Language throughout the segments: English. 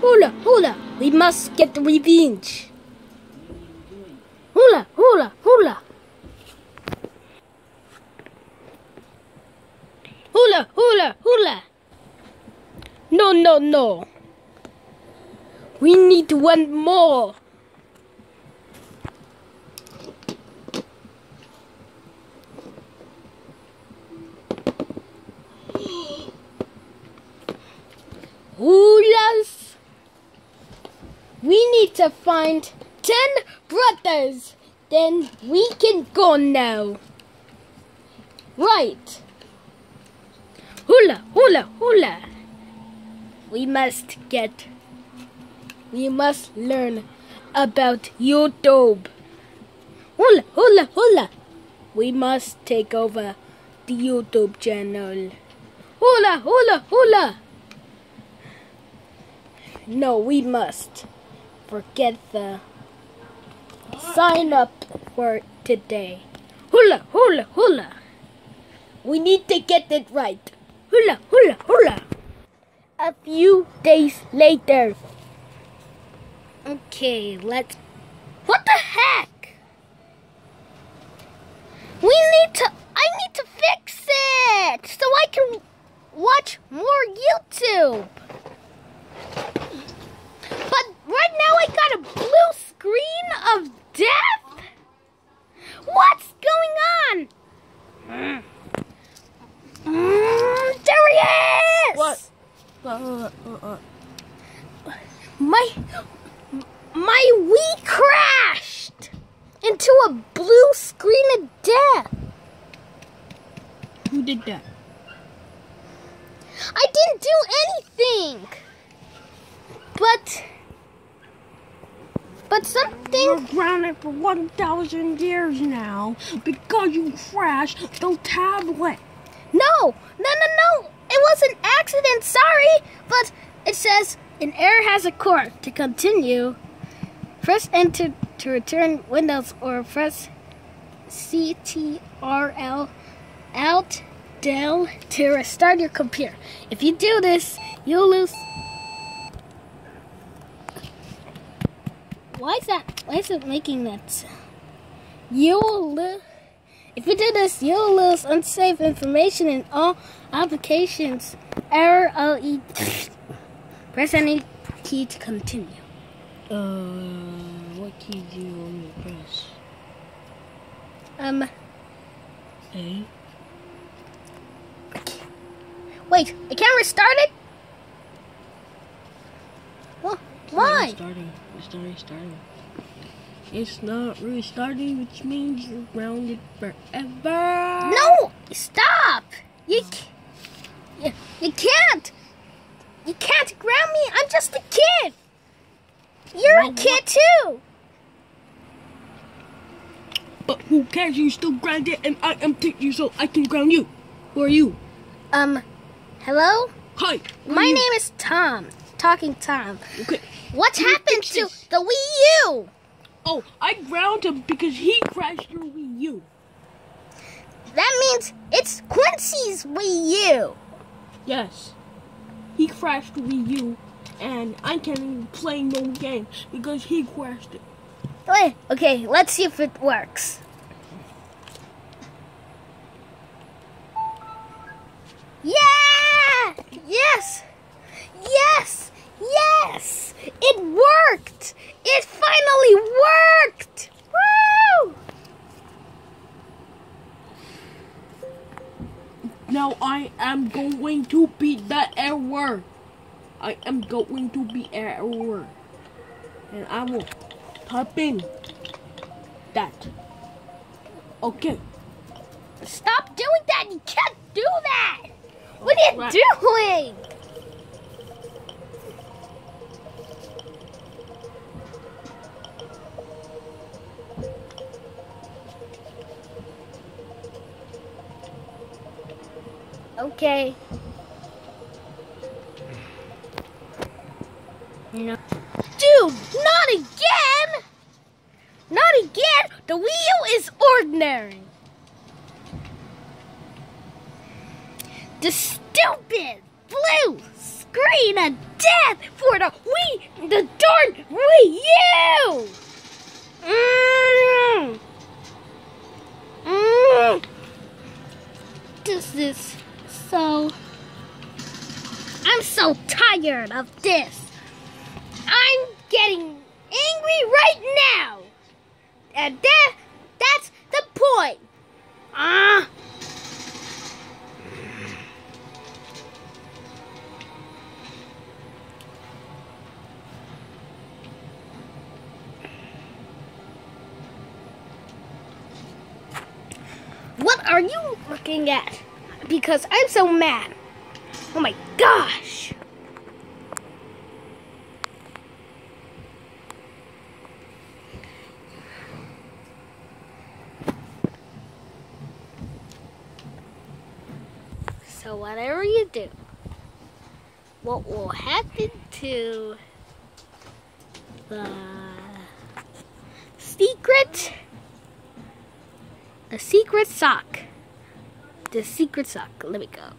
hula, hula. We must get revenge. Hula, hula, hula. Hula, hula, hula. No, no, no. We need one more. Hulas. We need to find ten brothers. Then we can go now. Right. Hula, hula, hula. We must get. We must learn about YouTube. Hula, hula, hula. We must take over the YouTube channel. Hula, hula, hula. No, we must forget the sign up for today. Hula, hula, hula. We need to get it right. Hula, hula, hula. A few days later. Okay, let's. What the heck? We need to. I need to fix it so I can watch more YouTube. But right now I got a blue screen of death? What's going on? Mm. Mm, there he is! What? Uh, uh, uh, My my Wii crashed into a blue screen of death. who did that? I didn't do anything. But but something. You're grounded for 1,000 years now because you crashed the tablet. No, no, no, no. It was an accident. Sorry, but it says an error has occurred. To continue, press enter to return Windows or press CTRL Alt Del to restart your computer. If you do this, you'll lose. Why is that? Why is it making that? You'll lose. If you do this, you'll lose unsafe information in all applications. Error LE. Press any key to continue. Uh, what key do you want me to press? Um, A? wait, I can't restart Why? Starting. It's not restarting, which means you're grounded forever. No! Stop! You, you, you can't! You can't ground me! I'm just a kid! You're a kid too! But who cares? You're still grounded, and I am teaching so I can ground you. Who are you? Um, hello? Hi. My you? name is Tom. Talking Tom. Okay. What happened to the Wii U? Oh, I ground him because he crashed your Wii U. That means it's Quincy's Wii U. Yes. He crashed the Wii U, and I can't even play no game because he crashed it. Wait, okay, let's see if it works. Yeah! Yes! Yes! Yes! It worked! It finally worked! Woo! Now I am going to beat that error. I am going to beat error. And I will type in that. Okay. Stop doing that! You can't do that! What are you Right. doing? Okay. No. Dude, not again! Not again! The Wii U is ordinary. The stupid blue screen of death for the Wii, the darn Wii U. Mm. Mm. This is so. I'm so tired of this. I'm getting angry right now. And that, that's the point. Ah. What are you looking at? Because I'm so mad. Oh my gosh. So whatever you do, what will happen to the secret, a secret sock, the secret sock, let me go.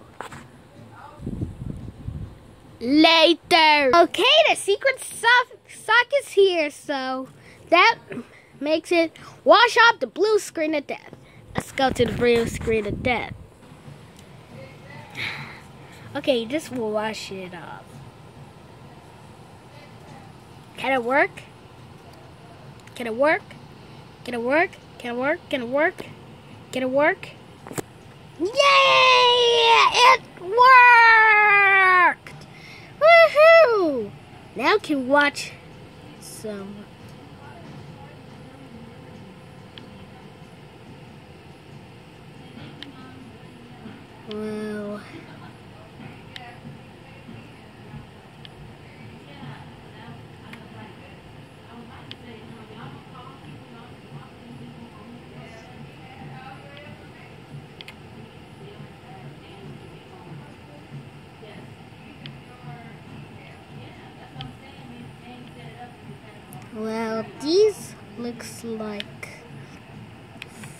Later. Okay, the secret sock, sock is here, so that makes it wash off the blue screen of death. Let's go to the blue screen of death. Okay, this will wash it off. Can it work? Can it work? Can it work? Can it work? Can it work? Can it work? Yay! It worked! Woohoo! Now can watch some Well, well, these looks like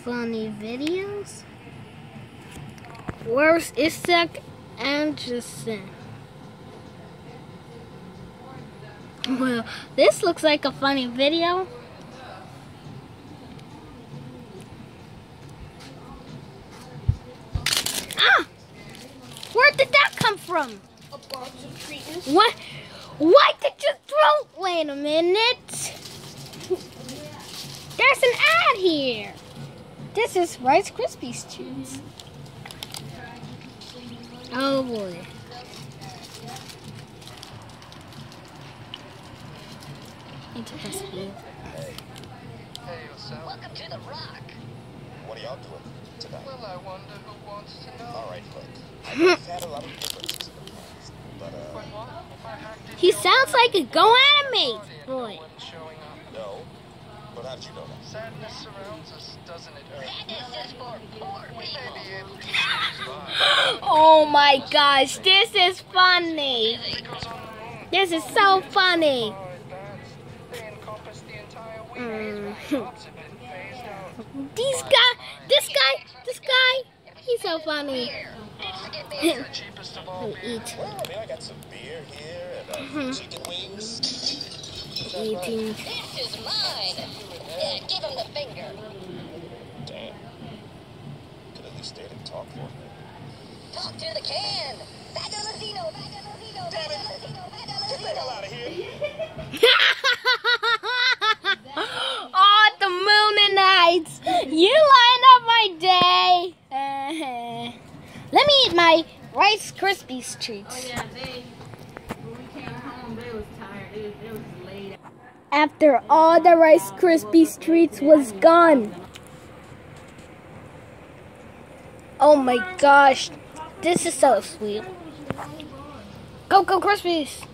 funny videos. Where's Isaac Anderson? Well, this looks like a funny video. Ah! Where did that come from? A box of treatments. What? Why did you throw? Wait a minute. There's an ad here. This is Rice Krispies treats. Oh boy. Interesting. Hey, what's up? Welcome to the Rock. What are y'all doing tonight? Well, I wonder who wants to know. All right, look. I know we've had a lot of He sounds like a go animate boy. showing up. no. But how did you know that? Sadness surrounds us, doesn't it? That is just for poor people. be able to survive. Oh my gosh, this is funny. It goes on the moon. This is so funny. Far advanced. They encompass the entire week. Mm. Jobs have been phased out. These guy, this guy, this guy, he's so funny. It's to get bigger. The cheapest of all Who beer. eat, Well, I mean, I got some beer here and uh, chicken wings. eating. This is mine. Yeah, give him the finger. Damn. Could at least stay and talk for a minute. Talk to the can. Vandalizino, Vandalizino, Vandalizino, Get the hell Vandalizino. out of here! oh, the moon and nights. You line up my day. Uh, let me eat my Rice Treats. Oh, yeah, they when we came home, they was tired. They was. After all the Rice Krispies treats was gone. Oh my gosh, this is so sweet. Go, go, Krispies.